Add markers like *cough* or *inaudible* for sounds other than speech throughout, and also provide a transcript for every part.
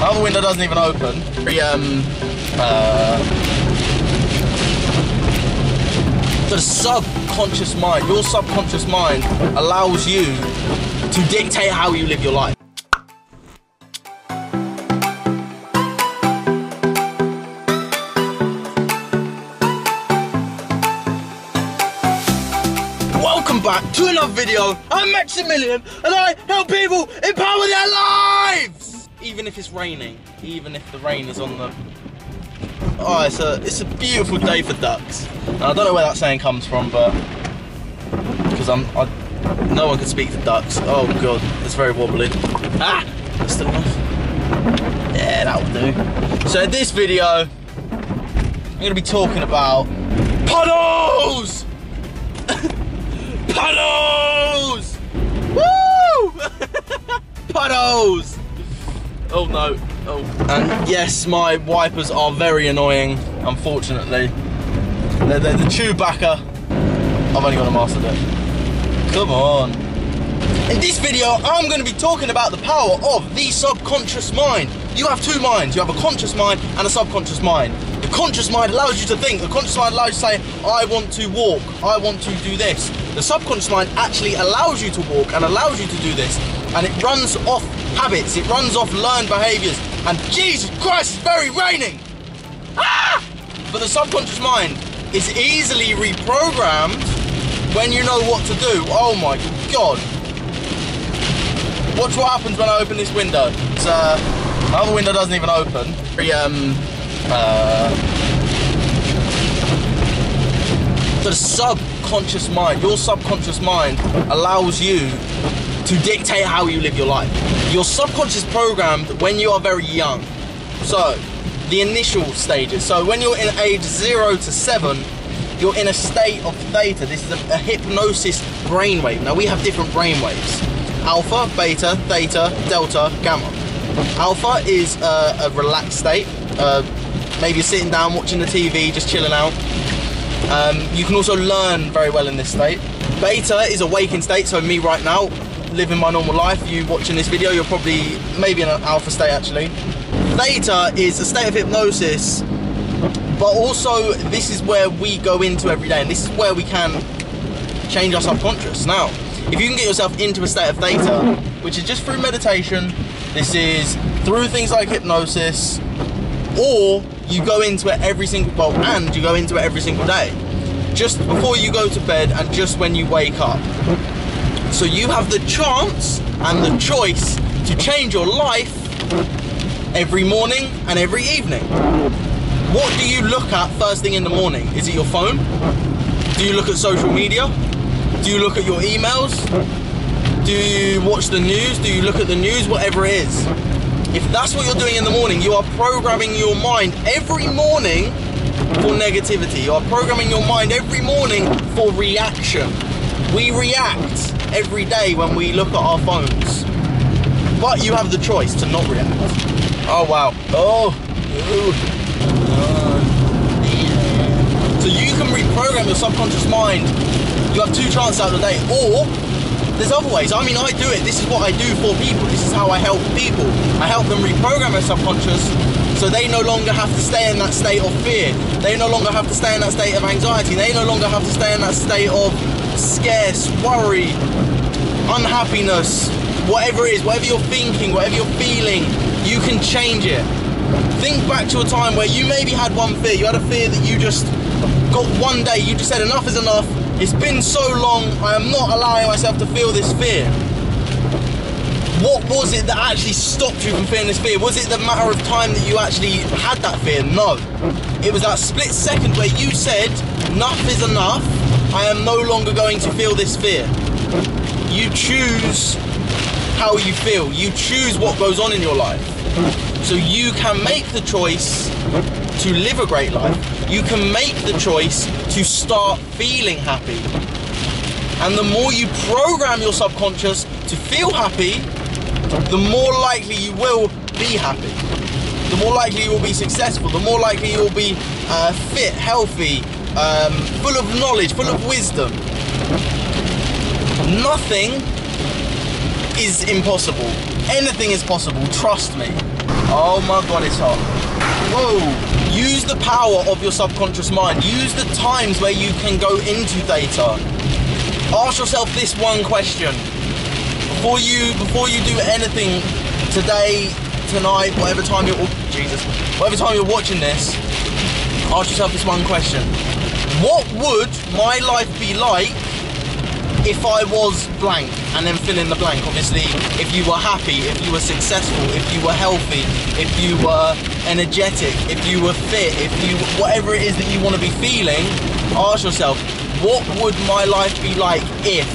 The other window doesn't even open. Very, um, uh, the subconscious mind, your subconscious mind allows you to dictate how you live your life. Welcome back to another video. I'm Maximillion and I help people empower their lives! Even if it's raining, even if the rain is on the Oh, it's a it's a beautiful day for ducks. And I don't know where that saying comes from, but because I'm I, no one can speak to ducks. Oh god, it's very wobbly. Ah, still enough. Yeah, that'll do. So in this video, I'm gonna be talking about puddles. *laughs* puddles. Woo! *laughs* puddles. Oh no. Oh. And yes, my wipers are very annoying, unfortunately. They're, they're the Chewbacca. I've only got a master it. Come on. In this video, I'm going to be talking about the power of the subconscious mind. You have two minds. You have a conscious mind and a subconscious mind. The conscious mind allows you to think. The conscious mind allows you to say, I want to walk. I want to do this. The subconscious mind actually allows you to walk and allows you to do this. And it runs off habits. It runs off learned behaviors. And Jesus Christ, it's very raining. Ah! But the subconscious mind is easily reprogrammed when you know what to do. Oh my God. Watch what happens when I open this window. It's, uh, my other window doesn't even open. Very, um, uh, the subconscious mind, your subconscious mind allows you to dictate how you live your life. Your subconscious programmed when you are very young. So, the initial stages. So, when you're in age zero to seven, you're in a state of theta. This is a, a hypnosis brainwave. Now, we have different brainwaves alpha, beta, theta, delta, gamma. Alpha is a, relaxed state. Uh, maybe sitting down watching the TV, just chilling out. Um, you can also learn very well in this state. Beta is a waking state, so me right now, living my normal life, you watching this video, you're probably maybe in an alpha state actually. Theta is a state of hypnosis, but also this is where we go into every day, and this is where we can change our subconscious. Now, if you can get yourself into a state of theta, which is just through meditation, this is through things like hypnosis, or you go into it every single well and you go into it every single day just before you go to bed and just when you wake up so you have the chance and the choice to change your life every morning and every evening. What do you look at first thing in the morning? Is it your phone? Do you look at social media? Do you look at your emails? Do you watch the news? Do you look at the news? Whatever it is. If that's what you're doing in the morning, you are programming your mind every morning for negativity. You are programming your mind every morning for reaction. We react every day when we look at our phones. But you have the choice to not react. Oh, wow. Oh. So you can reprogram your subconscious mind. You have two chances out of the day. Or there's other ways. I mean, I do it. This is what I do for people. This is how I help people. I help them reprogram their subconscious so they no longer have to stay in that state of fear. They no longer have to stay in that state of anxiety. They no longer have to stay in that state of scarce, worry, unhappiness, whatever it is, whatever you're thinking, whatever you're feeling, you can change it. Think back to a time where you maybe had one fear. You had a fear that you just got one day, you just said enough is enough. It's been so long, I am not allowing myself to feel this fear. What was it that actually stopped you from feeling this fear? Was it the matter of time that you actually had that fear? No. It was that split second where you said, enough is enough, I am no longer going to feel this fear. You choose how you feel, you choose what goes on in your life. So you can make the choice to live a great life. You can make the choice to start feeling happy. And the more you program your subconscious to feel happy, the more likely you will be happy. The more likely you will be successful. The more likely you will be uh, fit, healthy, um, full of knowledge, full of wisdom. Nothing is impossible. Anything is possible, trust me. Oh my god, it's hot. Whoa. Use the power of your subconscious mind. Use the times where you can go into theta. Ask yourself this one question. Before you before you do anything today, tonight, whatever time you're oh, Jesus, whatever time you're watching this, ask yourself this one question. What would my life be like if I was blank and then fill in the blank, obviously, if you were happy, if you were successful, if you were healthy, if you were energetic, if you were fit, if you, whatever it is that you want to be feeling, ask yourself, what would my life be like if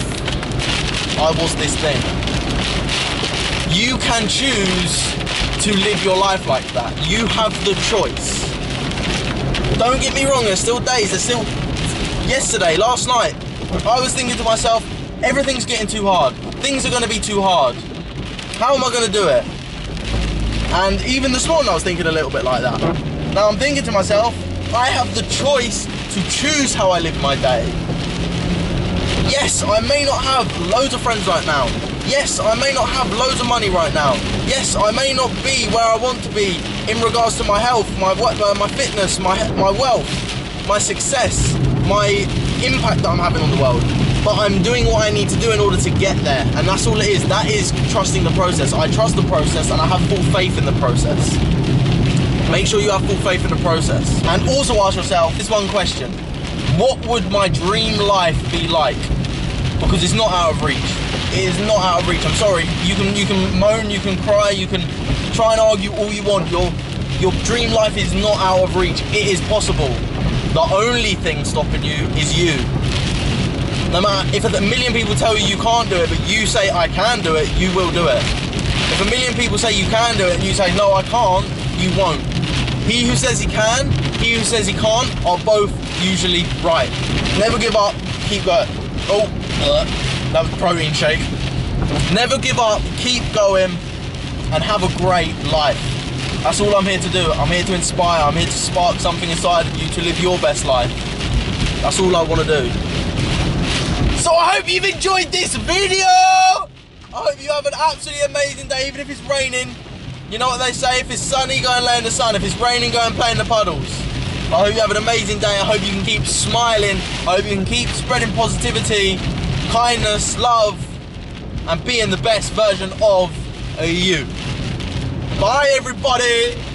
I was this thing? You can choose to live your life like that. You have the choice. Don't get me wrong, there's still days, there's still yesterday, last night, I was thinking to myself, everything's getting too hard. Things are going to be too hard. How am I going to do it? And even this morning, I was thinking a little bit like that. Now I'm thinking to myself, I have the choice to choose how I live my day. Yes, I may not have loads of friends right now. Yes, I may not have loads of money right now. Yes, I may not be where I want to be in regards to my health, my uh, my fitness, my my wealth, my success, my impact that I'm having on the world. But I'm doing what I need to do in order to get there. And that's all it is. That is trusting the process. I trust the process and I have full faith in the process. Make sure you have full faith in the process. And also ask yourself this one question. What would my dream life be like? Because it's not out of reach. It is not out of reach. I'm sorry. You can you can moan, you can cry, you can try and argue all you want. Your your dream life is not out of reach. It is possible. The only thing stopping you is you. No matter if a million people tell you you can't do it, but you say I can do it, you will do it. If a million people say you can do it and you say no I can't, you won't. He who says he can, he who says he can't are both usually right. Never give up, keep going. Oh, uh, that was protein shake. Never give up, keep going, and have a great life. That's all I'm here to do. I'm here to inspire. I'm here to spark something inside of you to live your best life. That's all I want to do. So I hope you've enjoyed this video. I hope you have an absolutely amazing day, even if it's raining. You know what they say, if it's sunny, go and lay in the sun. If it's raining, go and play in the puddles. I hope you have an amazing day. I hope you can keep smiling. I hope you can keep spreading positivity, kindness, love, and being the best version of you. Bye, everybody.